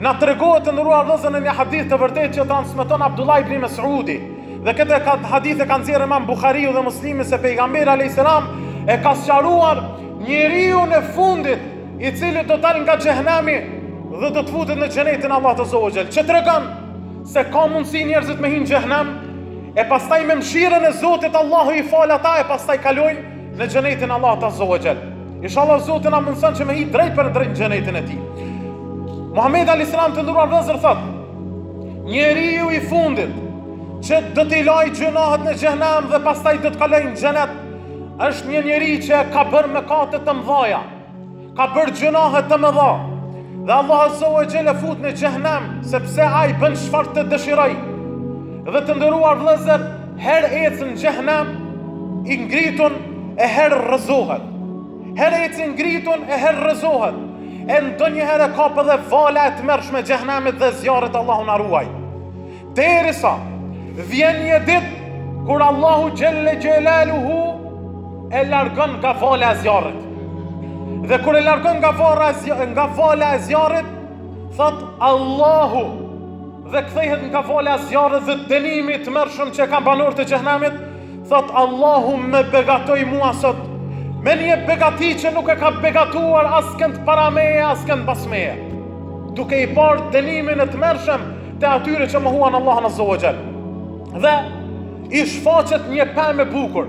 Na tregohet të nderuar vëllezër në një hadith të vërtetë që transmeton Abdullah ibn Mesudi. Dhe këtë hadith e ka nxjerrë imam Buhariu dhe Muslimi se pejgamberi a.s. e ka sqaruar njeriun e fundit i cili do të dalë nga xhehnemi dhe do të futet në xhenetin e Allahut azze ve xhel. Që tregon se ka mundësi njerëzit me hi në xhehnem e pastaj me mshirën e Zotit Allahu i fal ata e pastaj kalojnë në xhenetin e Allahut azze ve xhel. Inshallah Zoti na mundëson që me hi drejtpërdrejt në xhenetin e tij. Muhamedi alejhi selam të nderuar vëllezër thotë: Njeriu i fundit që do t'i lajë gjynahet në xhehnem dhe pastaj do të kalojë në xhenet, është një njeri që ka bërë mëkate të mëdhaja. Ka bërë gjynahe të mëdha. Dhe Allahu azze ve xhel e fut në xhehnem sepse ai bën çfarë të dëshirojë. Dhe të nderuar vëllezër, Herë ecën në xhehenam i ngritun e herë rrëzohet. Herë ecën i ngritun e herë rrëzohet. E ndonjëherë e kap edhe vala e tmerrshme e xhehenamit dhe zjarrit Allahu na ruaj. Derisa vjen një ditë kur Allahu xhelle xhelaluhu e largon nga vala e zjarrit. Dhe kur e largon nga vala e zjarrit, thotë Allahu dhe kthehet nga vala e zjarrit dhe dënimi i tmerrshëm që e kanë banorët e xhehenemit, thotë Allahu më begatoi mua sot me një begati që nuk e ka begatuar askënd para meje, askënd pas meje. Duke i parë dënimin e tmerrshëm të atyre që mohuan Allahun azze ve xhel. Dhe i shfaqet një pemë e bukur.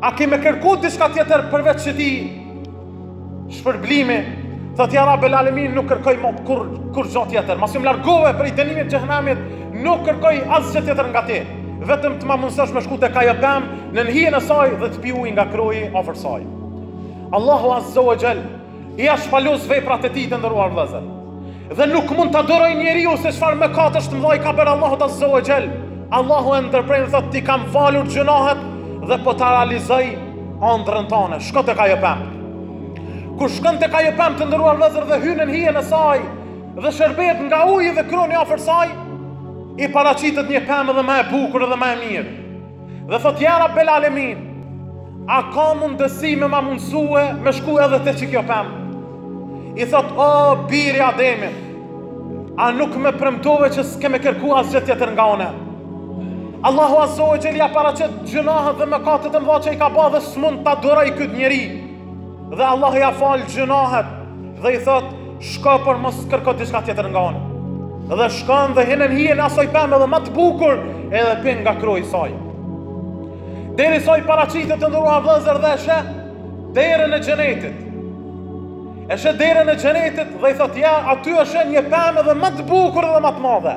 A ke me kërku diçka tjetër përveç këtij shpërblimi, thotë ja Rabbel Alemin nuk kërkoj më kur, kurgjo tjetër. Masi më largove prej dënimit xhehnamit, nuk kërkoj asgjë tjetër nga ti. Vetëm të ma mundësosh me shku tek ajo pemë nën hijen e saj dhe të pi ujë nga kroi afër saj. Allahu azze ve xhel, Ia shpalos veprat e tij të nderuar vëllezër. Dhe nuk mund ta durojë njeriu se çfarë mëkatesh të mëdhaja ka bërë Allahut azze ve xhel. Allahu e ndërpren thotë t'i kam falur gjynahet dhe po ta realizoj andrën tane. Shko tek ajo pemë. Kur shkon tek ajo pemë të nderuar vëllezër dhe hyn në hijen e saj dhe shërbehet nga uji dhe kroni afër saj, i paraqitet një pemë edhe ma e bukur edhe ma e mirë. Dhe thotë ja Rabbel Alemin, a ka mundësi me ma mundësue me shku edhe te që kjo pemë? I thotë, o, biri i Ademit, a nuk më premtove që s'ke me kërku asgjë tjetër nga unë? Allahu azze ve xhel ia paraqet gjynahet dhe mëkatet e mdha që i ka ba dhe s'mund ta durojë ky njeri. Dhe Allahu ia fal gjynahet dhe i thotë, Shko por mos kërko diçka tjetër nga unë. Dhe shkon dhe hin në hijen e asaj peme edhe ma të bukur edhe pin nga kroi i saj. Derisa i paraqitet të nderuar vëllezër dhe e sheh derën e xhenetit. E sheh derën e xhenetit dhe i thotë ja aty është një pemë edhe ma të bukur edhe ma të madhe.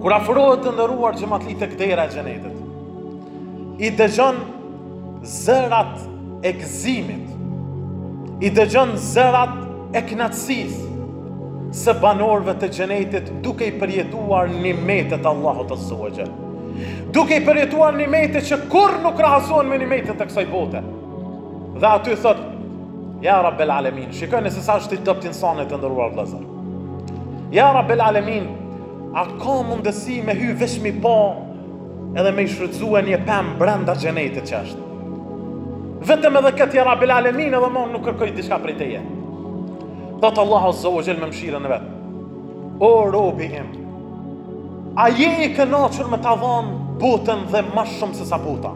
Kur afrohet të nderuar xhematli tek dera e xhenetit, i dëgjon zërat e gëzimit, i dëgjon zërat e kënaqësisë së banorëve të xhenetit duke i përjetuar nimetet e Allahut azze ve xhel. Duke i përjetuar nimetet që kurrë nuk krahasohen me nimetet e kësaj bote. Dhe aty thotë, ja Rabbel Alemin, shikojeni se sa është i dobët insani të nderuar vëllezër. Ja Rabbel Alemin, a ka mundësi me hy veç me pa edhe me i shfrytëzue një pemë brenda xhenetit që është. Vetëm edhe këtë ja Rabbel Alemin edhe mo nuk kërkoj diçka prej teje. I thotë Allahu azze ve xhel me mshirën e vet. O robi im, a je i kënaqur me ta dhon botën dhe ma shumë se sa bota.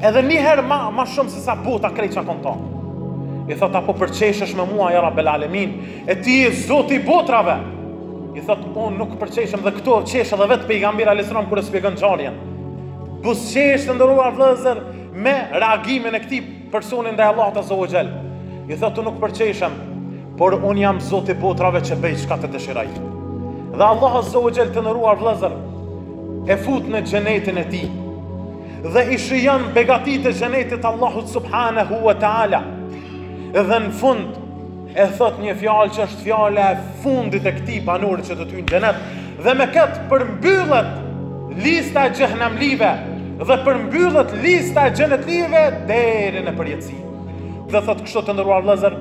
Edhe njëherë ma, ma shumë se sa bota krejt çka ka në to. I thotë a po përqeshesh me mua, ja Rabbel Alemin, E ti je Zoti i botrave. I thotë, unë nuk përqeshem dhe këtu qesh edhe vetë pejgamberi alejhi selam kur e shpjegon ngjarjen. Buzëqesh të nderuar vëllezër me reagimin e këtij personi ndaj Allahut azze ve xhel. I thotë, unë nuk përqeshem, por unë jam Zoti i botrave që bëj çka të dëshiroj. Dhe Allahu azze ve xhel të nderuar vëllezër e fut në xhenetin e tij dhe i shijon begatitë e xhenetit të Allahut subhanahu wa ta'ala dhe në fund e thotë një fjalë që është fjala e fundit e këtij banori që do të hyjë në xhenet dhe me kët përmbyllet lista e xhehenemlive dhe përmbyllet lista e xhenetlive deri në përjetësi. Dhe thotë kështu të nderuar vëllezër,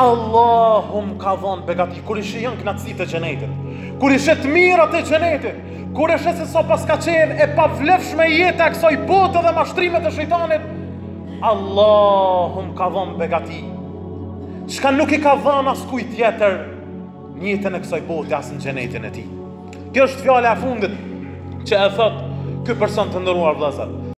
Allahu m'ka dhon begati kur i shijon kënaqësitë e xhenetit, kur i sheh të mirat e xhenetit, kur e sheh se sa paska qenë e pavlefshme jeta e kësaj bote dhe mashtrimet e shejtanit, Allahu m'ka dhon begati. Çka nuk i ka dhënë askujt tjetër në jetën e kësaj bote as në xhenetin e tij. Kjo është fjala e fundit që e thotë ky person të nderuar vëllezër.